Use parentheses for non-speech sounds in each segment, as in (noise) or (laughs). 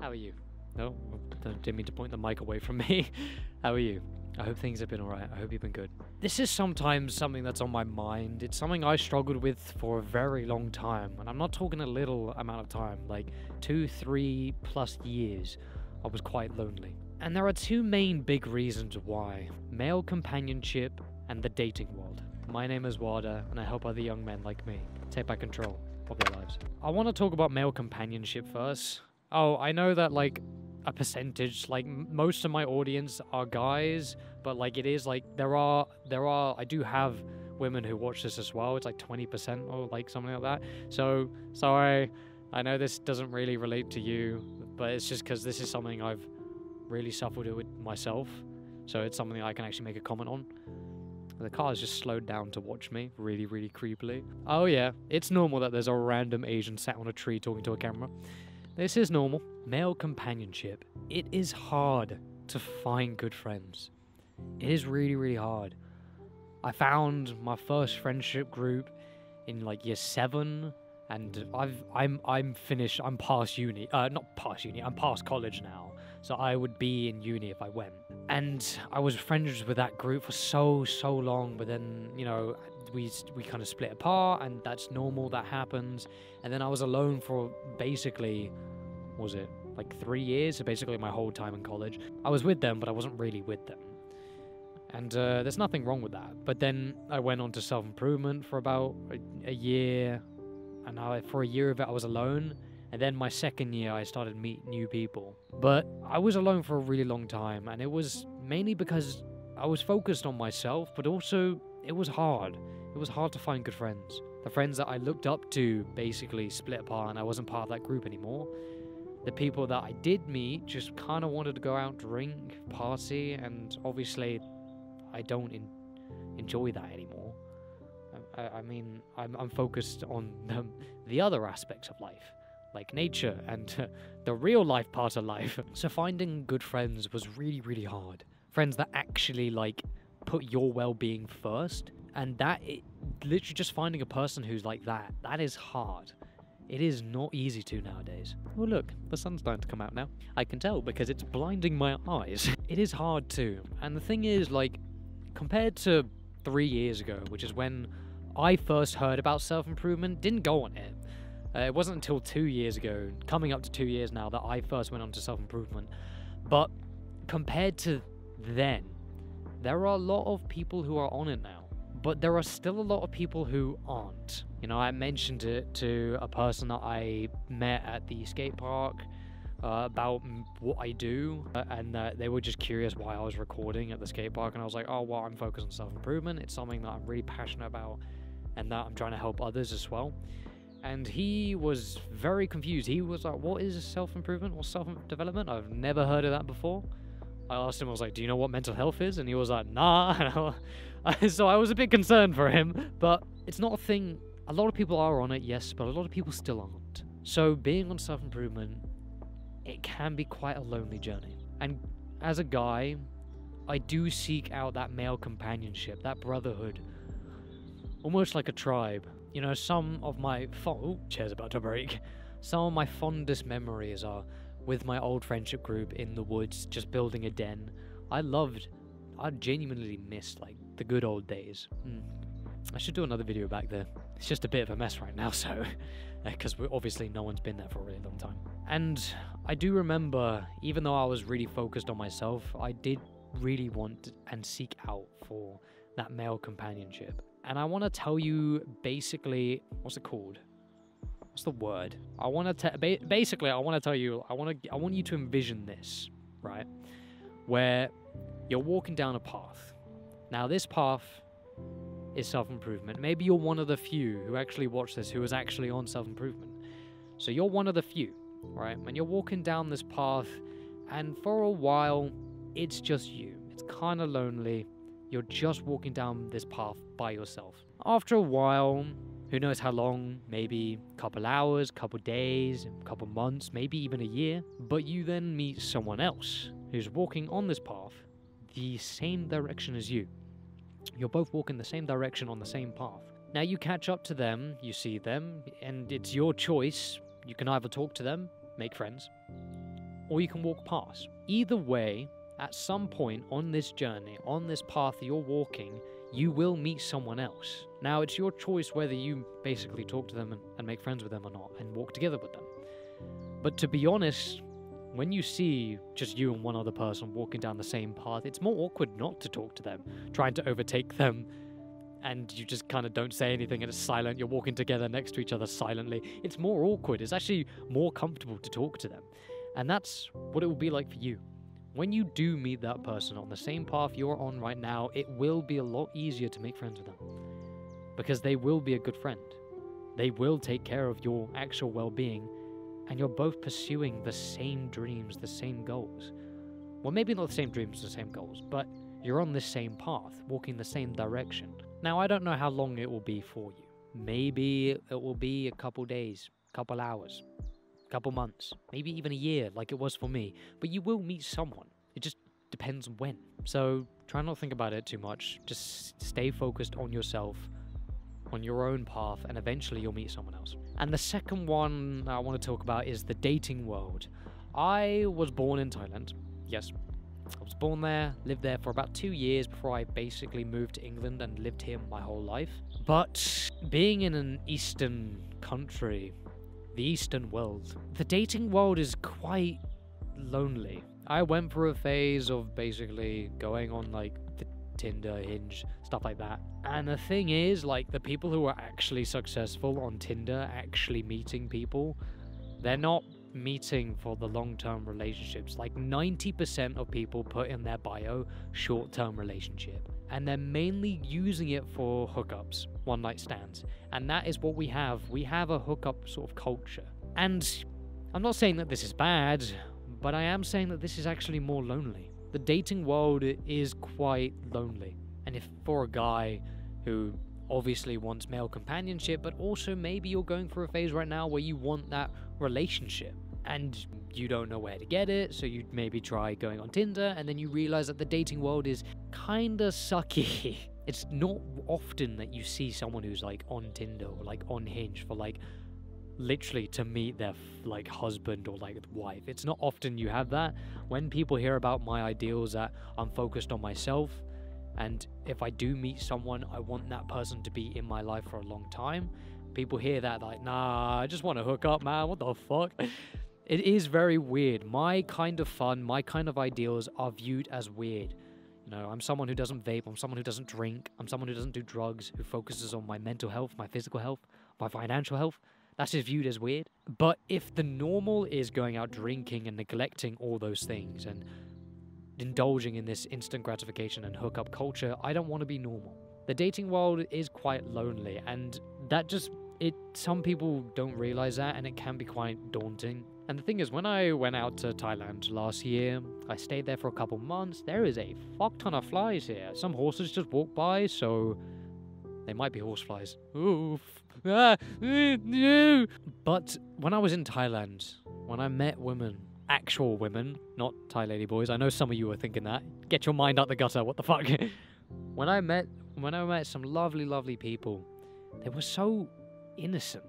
How are you? No, didn't mean to point the mic away from me. (laughs) How are you? I hope things have been alright. I hope you've been good. This is sometimes something that's on my mind. It's something I struggled with for a very long time. And I'm not talking a little amount of time, like two, three plus years. I was quite lonely. And there are two main big reasons why male companionship and the dating world. My name is Wylder, and I help other young men like me take back control of their lives. I want to talk about male companionship first. Oh, I know that, like, a percentage like most of my audience are guys but like it is like there are there are i do have women who watch this as well. It's like 20% or like something like that. So sorry. I know this doesn't really relate to you but it's just because this is something i've really suffered with myself. So it's something i can actually make a comment on. The car has just slowed down to watch me really really creepily. Oh yeah. It's normal that there's a random asian sat on a tree talking to a camera this is normal. Male companionship. It is hard to find good friends. It is really, really hard. I found my first friendship group in like year seven, and I've I'm I'm finished. I'm past uni. Uh, not past uni. I'm past college now. So I would be in uni if I went. And I was friends with that group for so so long, but then you know we we kind of split apart, and that's normal. That happens. And then I was alone for basically was it like three years? So basically my whole time in college. I was with them, but I wasn't really with them. And uh, there's nothing wrong with that. But then I went on to self improvement for about a, a year, and I, for a year of it I was alone. And then my second year I started meet new people. But I was alone for a really long time, and it was mainly because I was focused on myself, but also it was hard. It was hard to find good friends. The friends that I looked up to basically split apart, and I wasn't part of that group anymore the people that I did meet just kind of wanted to go out, drink, party, and obviously, I don't enjoy that anymore. I, I mean, I'm, I'm, focused on (laughs) the, the other aspects of life, like nature and (laughs) the real life part of life. So finding good friends was really, really hard. Friends that actually like put your well-being first, and that it, literally just finding a person who's like that, that is hard. It is not easy to nowadays. Oh, look, the sun's starting to come out now. I can tell because it's blinding my eyes. (laughs) it is hard too. And the thing is, like, compared to three years ago, which is when I first heard about self improvement, didn't go on it. Uh, it wasn't until two years ago, coming up to two years now, that I first went on to self improvement. But compared to then, there are a lot of people who are on it now but there are still a lot of people who aren't. You know, I mentioned it to a person that I met at the skate park uh, about what I do, uh, and uh, they were just curious why I was recording at the skate park. And I was like, oh, well, I'm focused on self improvement. It's something that I'm really passionate about, and that I'm trying to help others as well. And he was very confused. He was like, what is self improvement or self development? I've never heard of that before. I asked him, I was like, do you know what mental health is? And he was like, nah. (laughs) (laughs) so I was a bit concerned for him, but it's not a thing. A lot of people are on it, yes, but a lot of people still aren't. So being on self improvement, it can be quite a lonely journey. And as a guy, I do seek out that male companionship, that brotherhood, almost like a tribe. You know, some of my fo- oh, chair's about to break. Some of my fondest memories are with my old friendship group in the woods, just building a den. I loved, I genuinely missed like the good old days. Mm. I should do another video back there. It's just a bit of a mess right now, (laughs) so because uh, obviously no one's been there for a really long time. And I do remember, even though I was really focused on myself, I did really want and seek out for that male companionship. And I want to tell you basically, what's it called? What's the word? I want to ba- basically I want to tell you I want to I want you to envision this, right? Where you're walking down a path now, this path is self improvement. Maybe you're one of the few who actually watch this who is actually on self improvement. So you're one of the few, right? When you're walking down this path, and for a while, it's just you. It's kind of lonely. You're just walking down this path by yourself. After a while, who knows how long, maybe a couple hours, couple days, a couple months, maybe even a year, but you then meet someone else who's walking on this path the same direction as you. You're both walking the same direction on the same path. Now you catch up to them, you see them, and it's your choice. You can either talk to them, make friends, or you can walk past. Either way, at some point on this journey, on this path you're walking, you will meet someone else. Now, it's your choice whether you basically talk to them and, make friends with them or not and walk together with them. But to be honest, when you see just you and one other person walking down the same path, it's more awkward not to talk to them, trying to overtake them, and you just kind of don't say anything and it's silent. You're walking together next to each other silently. It's more awkward. It's actually more comfortable to talk to them. And that's what it will be like for you. When you do meet that person on the same path you're on right now, it will be a lot easier to make friends with them. Because they will be a good friend. They will take care of your actual well being, and you're both pursuing the same dreams, the same goals. Well, maybe not the same dreams, the same goals, but you're on the same path, walking the same direction. Now, I don't know how long it will be for you. Maybe it will be a couple days, couple hours, couple months, maybe even a year, like it was for me. But you will meet someone. It just depends when. So try not to think about it too much. Just stay focused on yourself, on your own path, and eventually you'll meet someone else. And the second one I want to talk about is the dating world. I was born in Thailand. Yes, I was born there, lived there for about two years before I basically moved to England and lived here my whole life. But being in an Eastern country, the Eastern world, the dating world is quite lonely. I went through a phase of basically going on like the Tinder, Hinge, stuff like that. And the thing is, like, the people who are actually successful on Tinder, actually meeting people, they're not meeting for the long term relationships. Like 90% of people put in their bio short term relationship. And they're mainly using it for hookups, one night stands. And that is what we have. We have a hookup sort of culture. And I'm not saying that this is bad, but I am saying that this is actually more lonely. The dating world is quite lonely. And if for a guy who obviously wants male companionship, but also maybe you're going through a phase right now where you want that relationship and you don't know where to get it, so you maybe try going on Tinder, and then you realize that the dating world is kinda sucky. (laughs) It's not often that you see someone who's like on Tinder or like on Hinge for like literally to meet their like husband or like wife. It's not often you have that. When people hear about my ideals that I'm focused on myself, and if I do meet someone, I want that person to be in my life for a long time. People hear that like, nah, I just want to hook up, man. What the fuck? It is very weird. My kind of fun, my kind of ideals are viewed as weird. You know, I'm someone who doesn't vape, I'm someone who doesn't drink, I'm someone who doesn't do drugs, who focuses on my mental health, my physical health, my financial health. That's just viewed as weird. But if the normal is going out drinking and neglecting all those things and indulging in this instant gratification and hookup culture, I don't want to be normal. The dating world is quite lonely, and that just it some people don't realize that and it can be quite daunting. And the thing is, when I went out to Thailand last year, I stayed there for a couple months. There is a fuck ton of flies here. Some horses just walk by, so they might be horseflies. Oof. Ah, (laughs) no. But when I was in Thailand, when I met women, actual women, not Thai lady boys, I know some of you are thinking that. Get your mind out the gutter. What the fuck? (laughs) when I met when I met some lovely, lovely people, they were so innocent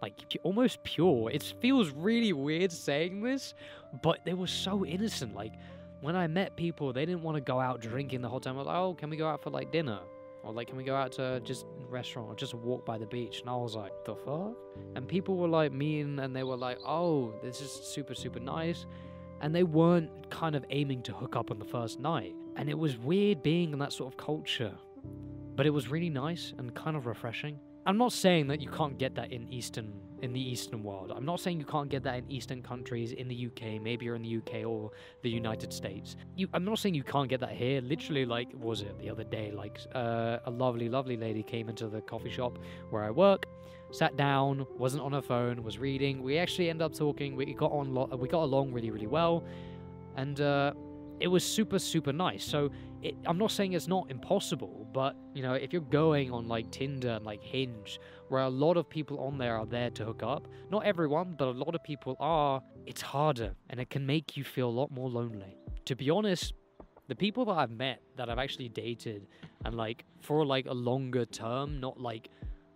like almost pure. It feels really weird saying this, but they were so innocent. Like when I met people, they didn't want to go out drinking the whole time. I was like, oh, can we go out for like dinner? Or like, can we go out to just restaurant or just walk by the beach? And I was like, the fuck? And people were like mean and they were like, oh, this is super, super nice. And they weren't kind of aiming to hook up on the first night. And it was weird being in that sort of culture. But it was really nice and kind of refreshing. I'm not saying that you can't get that in Eastern in the Eastern world. I'm not saying you can't get that in Eastern countries in the UK. Maybe you're in the UK or the United States. You, I'm not saying you can't get that here. Literally, like was it the other day? Like uh, a lovely, lovely lady came into the coffee shop where I work, sat down, wasn't on her phone, was reading. We actually ended up talking. We got on. We got along really, really well, and. Uh, it was super super nice so it, i'm not saying it's not impossible but you know if you're going on like tinder and like hinge where a lot of people on there are there to hook up not everyone but a lot of people are it's harder and it can make you feel a lot more lonely. To be honest the people that i've met that i've actually dated and like for like a longer term not like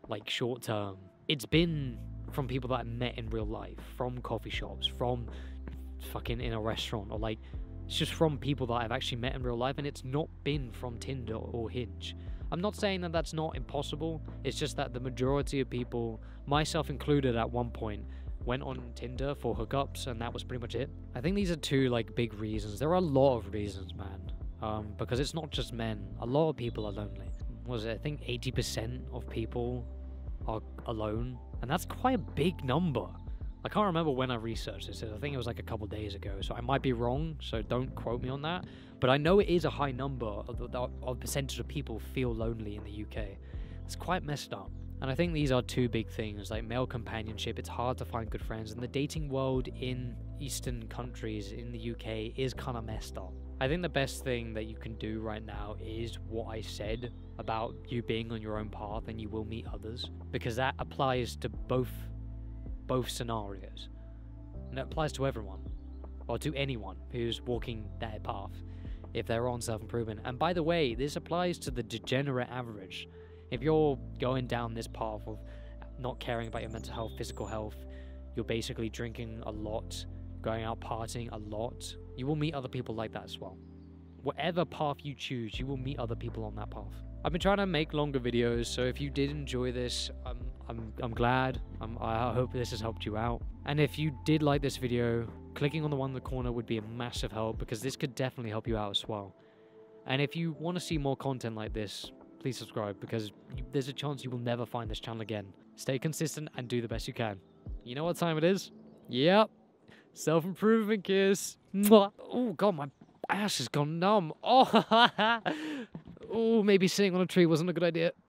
like short term it's been from people that i met in real life from coffee shops from fucking in a restaurant or like it's just from people that I've actually met in real life and it's not been from Tinder or Hinge. I'm not saying that that's not impossible. It's just that the majority of people, myself included at one point, went on Tinder for hookups and that was pretty much it. I think these are two like big reasons. There are a lot of reasons, man. Um, because it's not just men. A lot of people are lonely. Was it? I think 80% of people are alone, and that's quite a big number. I can't remember when I researched this. I think it was like a couple days ago, so I might be wrong. So don't quote me on that. But I know it is a high number of the of percentage of people feel lonely in the UK. It's quite messed up. And I think these are two big things like male companionship. It's hard to find good friends, and the dating world in Eastern countries in the UK is kind of messed up. I think the best thing that you can do right now is what I said about you being on your own path and you will meet others because that applies to both both scenarios. And it applies to everyone or to anyone who's walking that path if they're on self-improvement. And by the way, this applies to the degenerate average. If you're going down this path of not caring about your mental health, physical health, you're basically drinking a lot, going out partying a lot, you will meet other people like that as well. Whatever path you choose, you will meet other people on that path. I've been trying to make longer videos, so if you did enjoy this, I'm I'm I'm glad. I'm, I hope this has helped you out. And if you did like this video, clicking on the one in the corner would be a massive help because this could definitely help you out as well. And if you want to see more content like this, please subscribe because you, there's a chance you will never find this channel again. Stay consistent and do the best you can. You know what time it is? Yep. Self improvement kiss. Oh, God, my ass has gone numb. (laughs) Oh, (laughs) oh, maybe sitting on a tree wasn't a good idea.